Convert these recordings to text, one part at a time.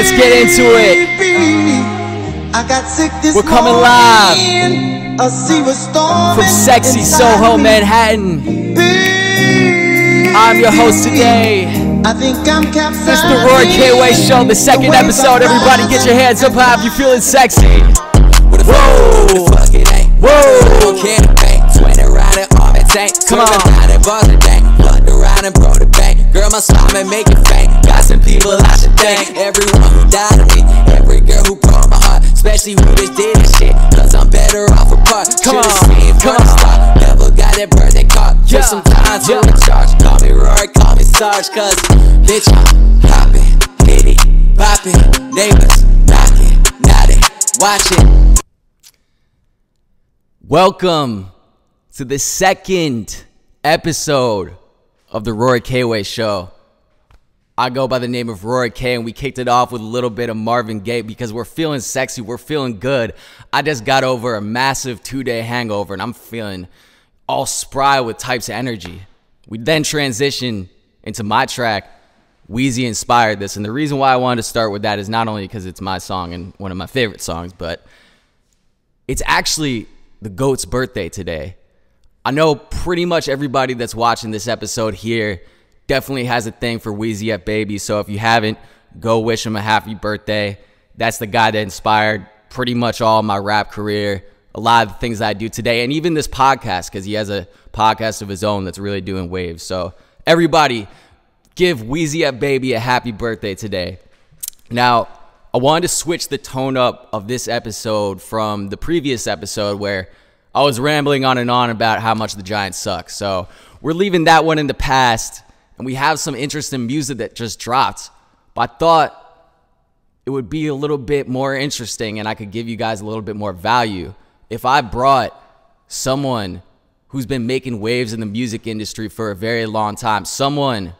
Let's get into it. I got sick this We're coming live morning. A sea From sexy Soho. Manhattan. I'm your host today. I think I'm capsizing. It's the Rory K. Way Show, the second episode. Everybody get your hands up high if you're feeling sexy. What the fuck? What the fuck it ain't? Whoa. Don't care the bank. Twin around and arm and tank. Come on. Girl, my slime and make it faint. Got some people I should thank. Everyone who died of me. Every girl who broke my heart. Especially who just did this shit. Cause I'm better off apart. Come Should've on. seen Come on. start. Never got that birthday card. Yeah. Took some time to Yeah. recharge. Call me Roy, call me Sarge. Cause bitch, I'm hopping, hitty, popping. Neighbors knocking, nodding, watching. Welcome to the second episode of the Rory K. Way Show. I go by the name of Rory K, and we kicked it off with a little bit of Marvin Gaye because we're feeling sexy, we're feeling good. I just got over a massive two day hangover, and I'm feeling all spry with types of energy. We then transition into my track. Weezy inspired this, and the reason why I wanted to start with that is not only because it's my song and one of my favorite songs, but it's actually the GOAT's birthday today. I know pretty much everybody that's watching this episode here definitely has a thing for Weezy F Baby. So if you haven't, go wish him a happy birthday. That's the guy that inspired pretty much all my rap career, a lot of the things I do today, and even this podcast, because he has a podcast of his own that's really doing waves. So everybody, give Weezy F Baby a happy birthday today. Now, I wanted to switch the tone up of this episode from the previous episode where I was rambling on and on about how much the Giants suck. So we're leaving that one in the past, and we have some interesting music that just dropped. But I thought it would be a little bit more interesting and I could give you guys a little bit more value if I brought someone who's been making waves in the music industry for a very long time, someone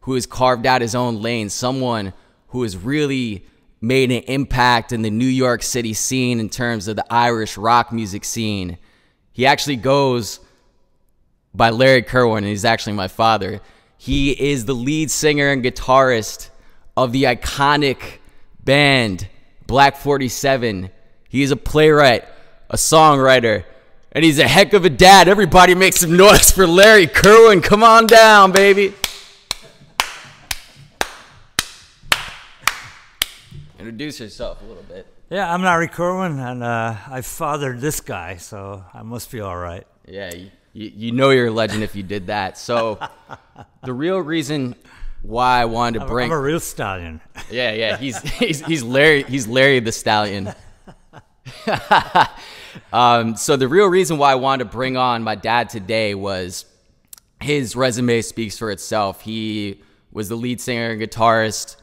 who has carved out his own lane, someone who has really made an impact in the New York City scene in terms of the Irish rock music scene. He actually goes by Larry Kirwan, and he's actually my father. He is the lead singer and guitarist of the iconic band Black 47. He is a playwright, a songwriter, and he's a heck of a dad. Everybody make some noise for Larry Kirwan. Come on down, baby. Introduce yourself a little bit. Yeah, I'm Larry Kirwan, and uh, I fathered this guy, so I must be all right. Yeah, you, you, know you're a legend if you did that. So, the real reason why I wanted to bring I'm a real stallion. Yeah, yeah, he's he's he's Larry he's Larry the Stallion. um, so the real reason why I wanted to bring on my dad today was his resume speaks for itself. He was the lead singer and guitarist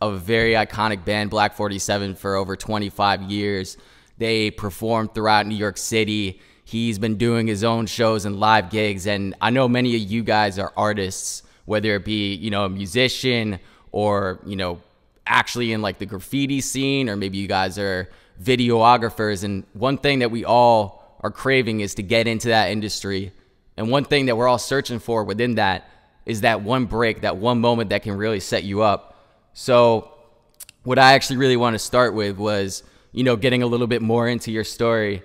a very iconic band, Black 47, for over 25 years. They performed throughout New York City. He's been doing his own shows and live gigs, and I know many of you guys are artists, whether it be you know a musician or you know actually in like the graffiti scene, or maybe you guys are videographers. And one thing that we all are craving is to get into that industry. And one thing that we're all searching for within that is that one break, that one moment that can really set you up. So, what I actually really want to start with was, you know, getting a little bit more into your story.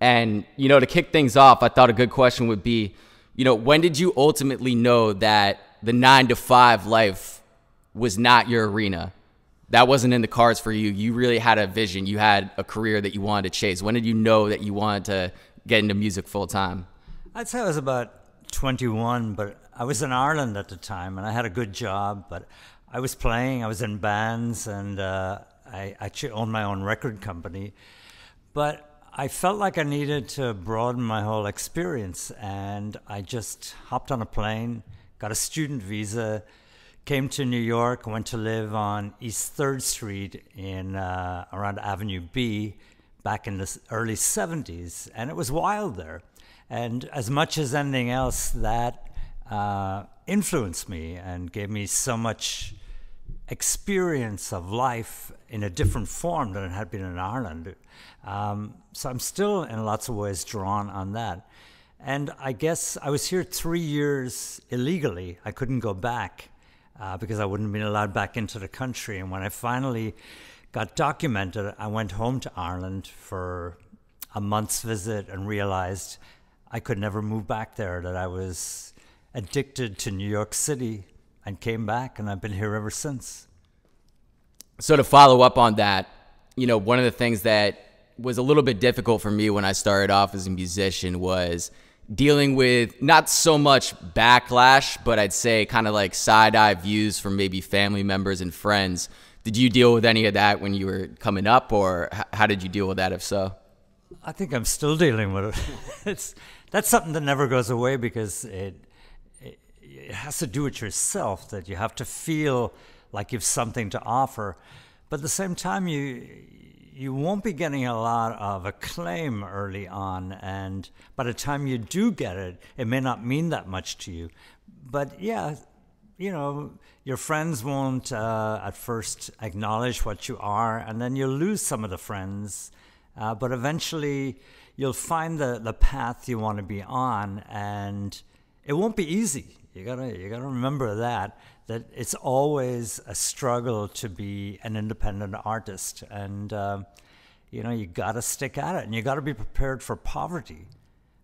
And, you know, to kick things off, I thought a good question would be, you know, when did you ultimately know that the nine to five life was not your arena? That wasn't in the cards for you. You really had a vision. You had a career that you wanted to chase. When did you know that you wanted to get into music full time? I'd say I was about 21, but I was in Ireland at the time, and I had a good job, but I was playing, I was in bands, and uh, I actually owned my own record company. But I felt like I needed to broaden my whole experience, and I just hopped on a plane, got a student visa, came to New York, went to live on East 3rd Street in uh, around Avenue B back in the early 70s, and it was wild there. And as much as anything else, that uh, influenced me and gave me so much experience of life in a different form than it had been in Ireland. Um, so I'm still, in lots of ways, drawn on that. And I guess I was here three years illegally. I couldn't go back. uh, because I wouldn't have been allowed back into the country. And when I finally got documented, I went home to Ireland for a month's visit and realized I could never move back there, that I was addicted to New York City and came back, and I've been here ever since. So to follow up on that, you know, one of the things that was a little bit difficult for me when I started off as a musician was dealing with not so much backlash, but I'd say kind of like side eye views from maybe family members and friends. Did you deal with any of that when you were coming up, or how did you deal with that if so? I think I'm still dealing with it. it's that's something that never goes away because it, it it has to do with yourself that you have to feel like you've something to offer, but at the same time you you won't be getting a lot of acclaim early on, and by the time you do get it, it may not mean that much to you. But yeah, you know, your friends won't uh, at first acknowledge what you are, and then you'll lose some of the friends. Uh, but eventually, you'll find the, the path you want to be on, and it won't be easy. You gotta you gotta remember that that it's always a struggle to be an independent artist, and um, you know you gotta stick at it, and you gotta be prepared for poverty.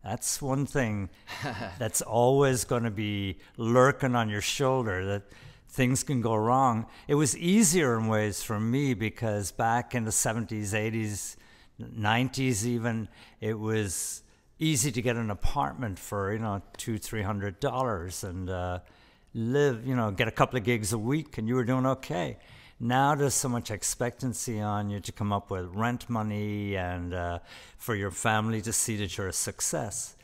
That's one thing that's always going to be lurking on your shoulder that things can go wrong. It was easier in ways for me because back in the 70s, 80s, 90s even, it was easy to get an apartment for, you know, two, three hundred dollars and uh, live, you know, get a couple of gigs a week and you were doing okay. Now there's so much expectancy on you to come up with rent money and uh, for your family to see that you're a success.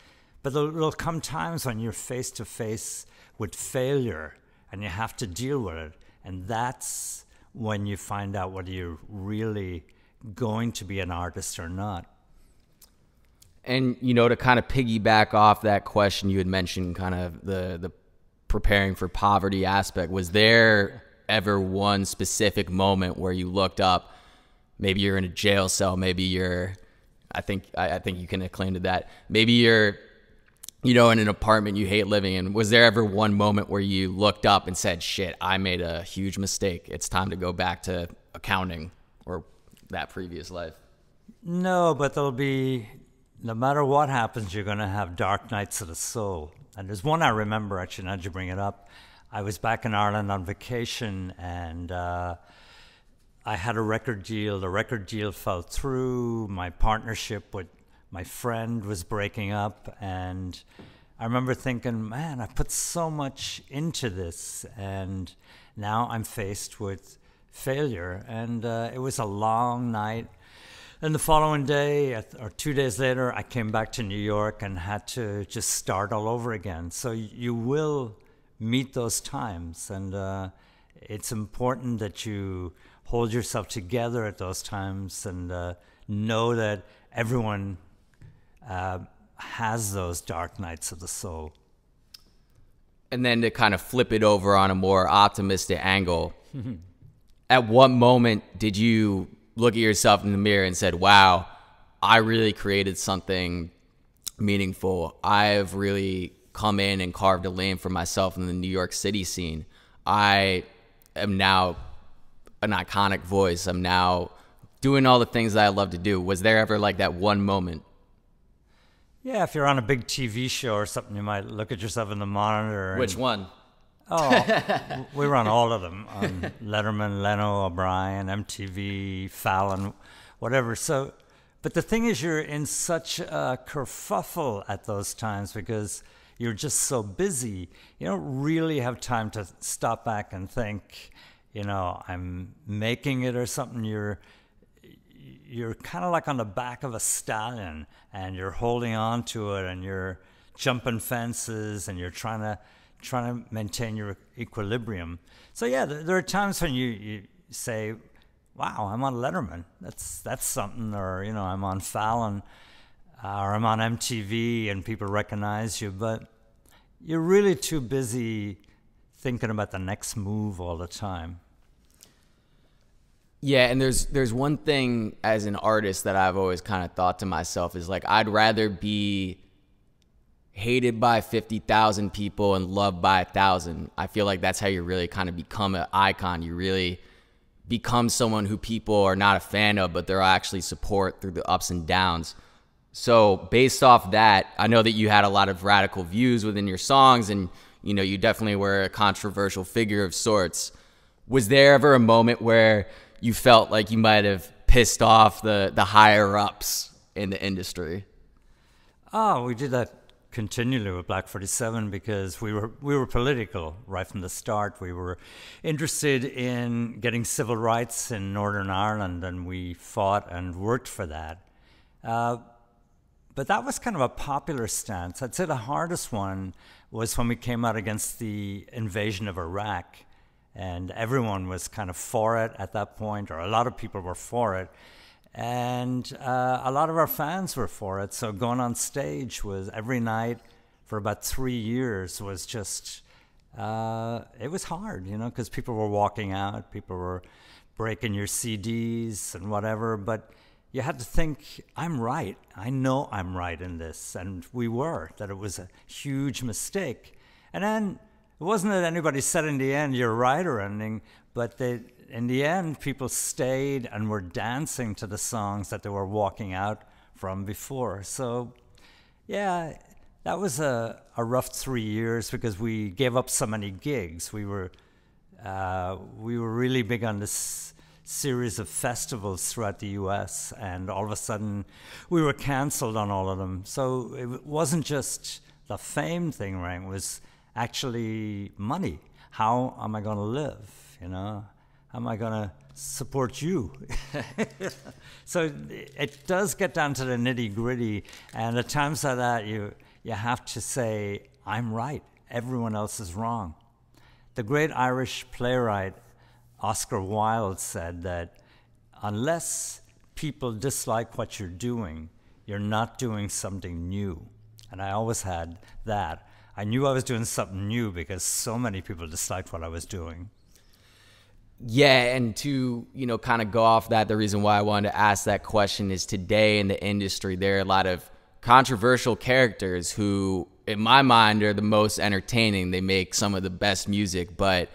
But there'll, there'll come times when you're face to face with failure and you have to deal with it. And that's when you find out whether you're really going to be an artist or not. And you know, to kind of piggyback off that question you had mentioned, kind of the the preparing for poverty aspect, was there ever one specific moment where you looked up? Maybe you're in a jail cell. Maybe you're. I think I, I think you can acclaim to that. Maybe you're, you know, in an apartment you hate living in. Was there ever one moment where you looked up and said, "Shit, I made a huge mistake. It's time to go back to accounting or that previous life"? No, but there'll be, no matter what happens, you're going to have dark nights of the soul. And there's one I remember, actually, now you bring it up. I was back in Ireland on vacation and uh, I had a record deal. The record deal fell through. My partnership with my friend was breaking up. And I remember thinking, man, I put so much into this. And now I'm faced with failure. And uh, it was a long night. And the following day, or two days later, I came back to New York and had to just start all over again. So you will meet those times, and uh, it's important that you hold yourself together at those times and uh, know that everyone uh, has those dark nights of the soul. And then to kind of flip it over on a more optimistic angle, at what moment did you look at yourself in the mirror and said, "Wow, I really created something meaningful. I've really come in and carved a lane for myself in the New York City scene. I am now an iconic voice. I'm now doing all the things that I love to do." Was there ever like that one moment? Yeah, if you're on a big TV show or something, you might look at yourself in the monitor. Which one? Oh, we run all of them on Letterman, Leno, O'Brien, MTV, Fallon, whatever. So, but the thing is, you're in such a kerfuffle at those times because you're just so busy. You don't really have time to stop back and think, you know, I'm making it or something. You're you're kind of like on the back of a stallion and you're holding on to it and you're jumping fences and you're trying to trying to maintain your equilibrium. So yeah, there, are times when you, you say, "Wow, I'm on Letterman. That's that's something," or you know, I'm on Fallon, uh, or I'm on MTV, and people recognize you. But you're really too busy thinking about the next move all the time. Yeah, and there's there's one thing as an artist that I've always kind of thought to myself is like I'd rather be hated by 50,000 people and loved by a thousand. I feel like that's how you really kind of become an icon. You really become someone who people are not a fan of, but they're actually support through the ups and downs. So, based off that, I know that you had a lot of radical views within your songs and you know, you definitely were a controversial figure of sorts. Was there ever a moment where you felt like you might have pissed off the the higher ups in the industry? Oh, we did that continually with Black 47 because we were we were political right from the start. We were interested in getting civil rights in Northern Ireland, and we fought and worked for that. Uh, but that was kind of a popular stance. I'd say the hardest one was when we came out against the invasion of Iraq, and everyone was kind of for it at that point, or a lot of people were for it and uh, a lot of our fans were for it. So going on stage was every night for about three years was just uh, it was hard, you know, because people were walking out, people were breaking your CDs and whatever, but you had to think, I'm right. I know I'm right in this. And we were, that it was a huge mistake. And then it wasn't that anybody said in the end, you're right or anything, but they, in the end, people stayed and were dancing to the songs that they were walking out from before. So, yeah, that was a, a rough three years because we gave up so many gigs. We were uh, we were really big on this series of festivals throughout the U.S. and all of a sudden we were cancelled on all of them. So it wasn't just the fame thing, right? It was actually money. How am I going to live? You know, how am I going to support you? so it does get down to the nitty gritty, and at times like that, you you have to say, "I'm right. Everyone else is wrong." The great Irish playwright Oscar Wilde said that unless people dislike what you're doing, you're not doing something new. And I always had that. I knew I was doing something new because so many people disliked what I was doing. Yeah, and to, you know, kind of go off that, the reason why I wanted to ask that question is today in the industry, there are a lot of controversial characters who, in my mind, are the most entertaining. They make some of the best music, but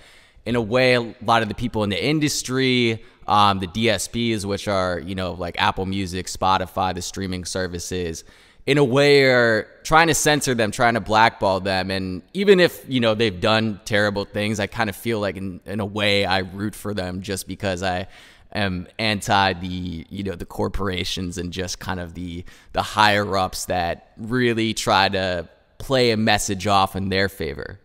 in a way, a lot of the people in the industry, um, the DSPs, which are, you know, like Apple Music, Spotify, the streaming services, in a way are trying to censor them, trying to blackball them. And even if, you know, they've done terrible things, I kind of feel like in, in a way I root for them just because I am anti the, you know, the corporations and just kind of the, the higher ups that really try to play a message off in their favor.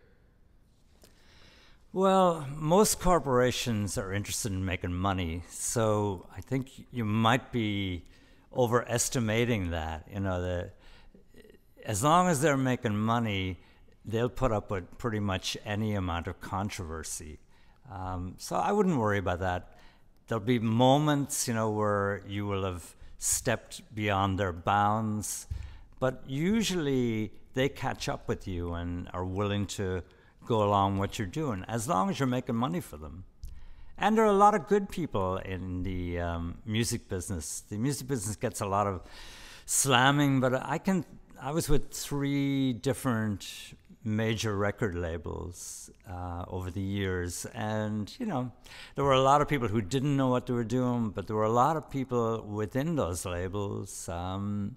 Well, most corporations are interested in making money. So I think you might be overestimating that. You know, the, as long as they're making money, they'll put up with pretty much any amount of controversy. Um, so I wouldn't worry about that. There'll be moments, you know, where you will have stepped beyond their bounds, but usually they catch up with you and are willing to go along with what you're doing, as long as you're making money for them. And there are a lot of good people in the um, music business. The music business gets a lot of slamming, but I can. I was with three different major record labels uh, over the years, and you know, there were a lot of people who didn't know what they were doing, but there were a lot of people within those labels, um,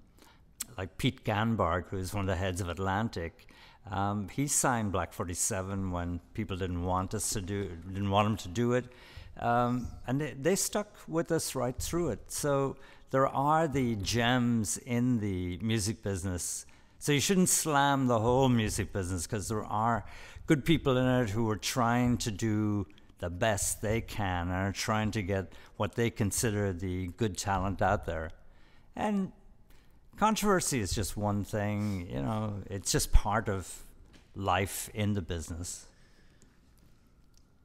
like Pete Ganbarg, who's one of the heads of Atlantic. Um, he signed Black 47 when people didn't want us to do, didn't want him to do it. Um, and they, they, stuck with us right through it. So there are the gems in the music business. So you shouldn't slam the whole music business because there are good people in it who are trying to do the best they can and are trying to get what they consider the good talent out there. And controversy is just one thing, you know, it's just part of life in the business.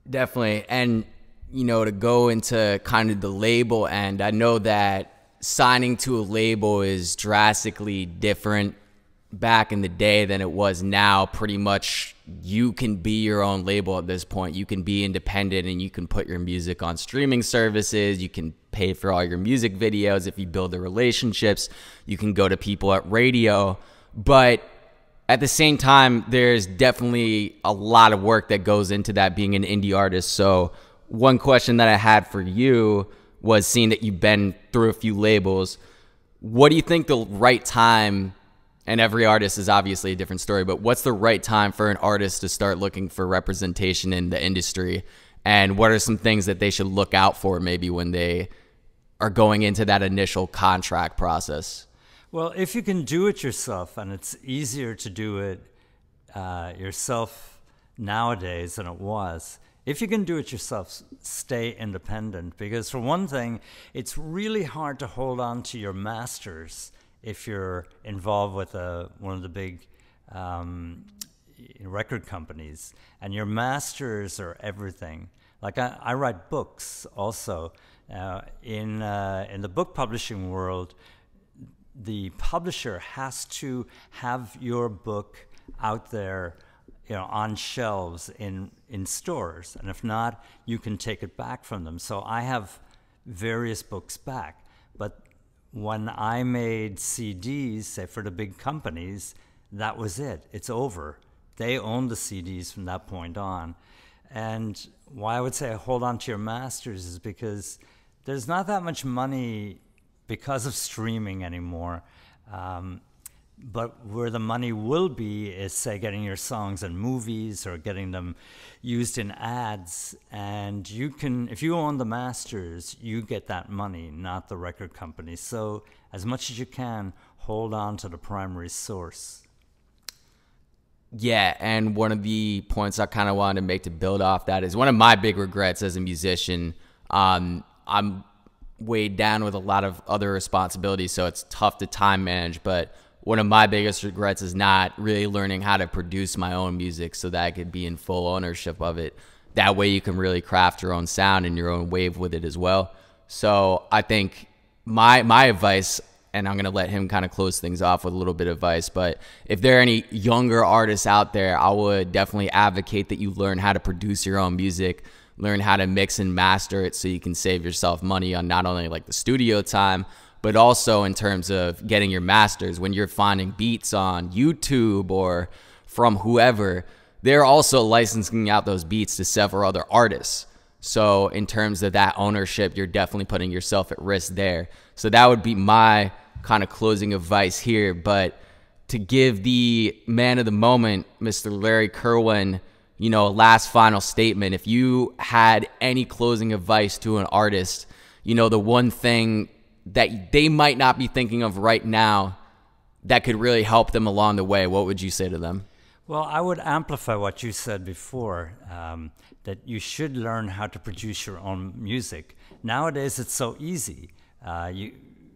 Definitely. And you know, to go into kind of the label end, I know that signing to a label is drastically different back in the day than it was now. Pretty much you can be your own label at this point. You can be independent and you can put your music on streaming services. You can pay for all your music videos if you build the relationships. You can go to people at radio. But at the same time, there's definitely a lot of work that goes into that being an indie artist. So, one question that I had for you was seeing that you've been through a few labels. What do you think the right time? And every artist is obviously a different story, but what's the right time for an artist to start looking for representation in the industry? And what are some things that they should look out for maybe when they are going into that initial contract process? Well, if you can do it yourself, and it's easier to do it uh, yourself nowadays than it was, if you can do it yourself, stay independent. Because, for one thing, it's really hard to hold on to your masters if you're involved with a, one of the big um, record companies. And your masters are everything. Like, I, I write books also. Uh, in, uh, in the book publishing world, the publisher has to have your book out there you know on shelves in in stores and if not you can take it back from them so i have various books back when i made cds say for the big companies that was it. It's over. They own the cds from that point on. And why i would say hold on to your masters is because there's not that much money because of streaming anymore. Um, but where the money will be is, say, getting your songs in movies or getting them used in ads. And you can, if you own the masters, you get that money, not the record company. So, as much as you can, hold on to the primary source. Yeah, and one of the points I kind of wanted to make to build off that is one of my big regrets as a musician. Um, I'm weighed down with a lot of other responsibilities, so it's tough to time manage. But one of my biggest regrets is not really learning how to produce my own music so that I could be in full ownership of it. That way, you can really craft your own sound and your own wave with it as well. So I think my my advice, and I'm gonna let him kind of close things off with a little bit of advice. But if there are any younger artists out there, I would definitely advocate that you learn how to produce your own music learn how to mix and master it so you can save yourself money on not only like the studio time but also in terms of getting your masters when you're finding beats on YouTube or from whoever they're also licensing out those beats to several other artists so in terms of that ownership you're definitely putting yourself at risk there so that would be my kind of closing advice here but to give the man of the moment Mr. Larry Kirwan you know, last final statement, if you had any closing advice to an artist, you know, the one thing that they might not be thinking of right now that could really help them along the way, what would you say to them? Well, I would amplify what you said before um, that you should learn how to produce your own music. Nowadays, it's so easy. Uh, you,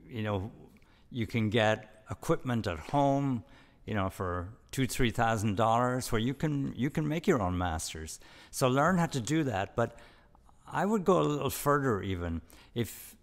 you know, you can get equipment at home, you know, for two three thousand dollars where you can you can make your own masters so learn how to do that but i would go a little further even if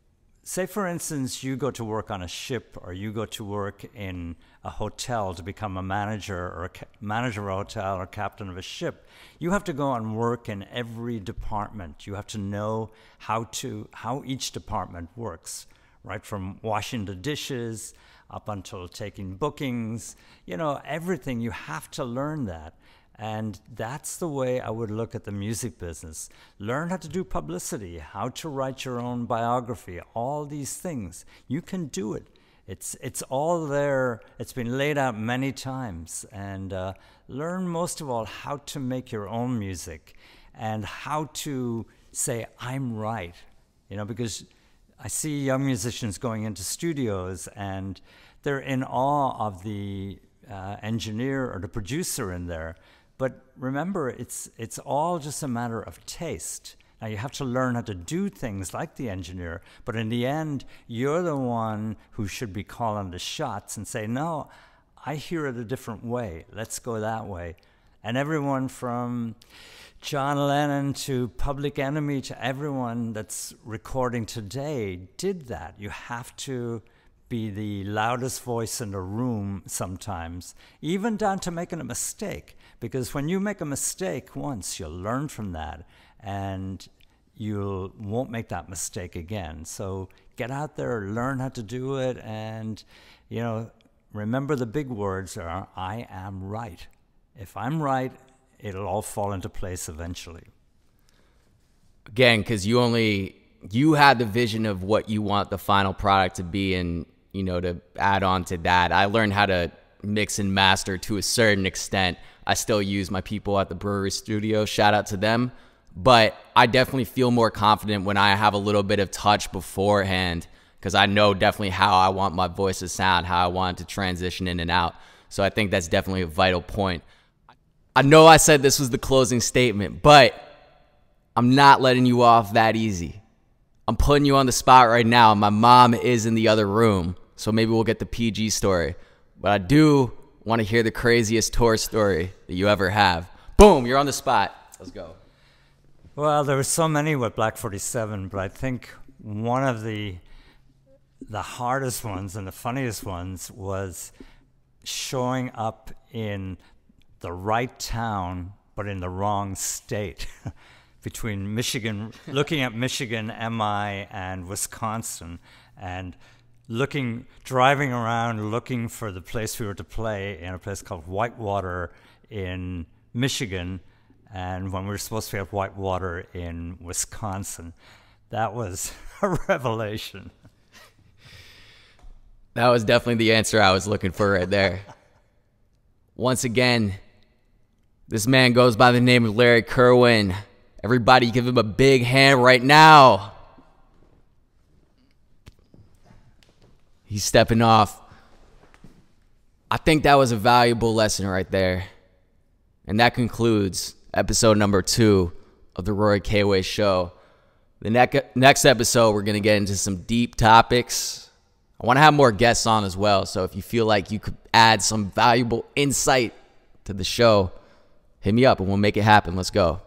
say for instance you go to work on a ship or you go to work in a hotel to become a manager or a manager of a hotel or captain of a ship you have to go and work in every department you have to know how to how each department works right from washing the dishes up until taking bookings, you know, everything. You have to learn that. And that's the way I would look at the music business. Learn how to do publicity, how to write your own biography, all these things. You can do it. It's, it's all there. It's been laid out many times. And uh, learn most of all how to make your own music and how to say, I'm right. You know, because I see young musicians going into studios and they're in awe of the uh, engineer or the producer in there. But remember, it's, it's all just a matter of taste. Now, you have to learn how to do things like the engineer, but in the end, you're the one who should be calling the shots and say, No, I hear it a different way. Let's go that way. And everyone from John Lennon to Public Enemy to everyone that's recording today did that. You have to be the loudest voice in the room sometimes, even down to making a mistake. Because when you make a mistake once, you'll learn from that and you won't make that mistake again. So get out there, learn how to do it, and, you know, remember the big words are I am right. If I'm right, it'll all fall into place eventually. Again, because you only you had the vision of what you want the final product to be, and you know to add on to that, I learned how to mix and master to a certain extent. I still use my people at the brewery studio. Shout out to them. But I definitely feel more confident when I have a little bit of touch beforehand because I know definitely how I want my voice to sound, how I want to transition in and out. So I think that's definitely a vital point. I know I said this was the closing statement, but I'm not letting you off that easy. I'm putting you on the spot right now. My mom is in the other room, so maybe we'll get the PG story. But I do want to hear the craziest tour story that you ever have. Boom, you're on the spot. Let's go. Well, there were so many with Black 47, but I think one of the the hardest ones and the funniest ones was showing up in the right town but in the wrong state between Michigan, looking at Michigan, MI, and Wisconsin, and looking, driving around looking for the place we were to play in a place called Whitewater in Michigan, and when we were supposed to be at Whitewater in Wisconsin. That was a revelation. That was definitely the answer I was looking for right there. Once again, this man goes by the name of Larry Kirwan. Everybody give him a big hand right now. He's stepping off. I think that was a valuable lesson right there. And that concludes episode number two of the Rory K. Way Show. The next episode, we're going to get into some deep topics I want to have more guests on as well. So if you feel like you could add some valuable insight to the show, hit me up and we'll make it happen. Let's go.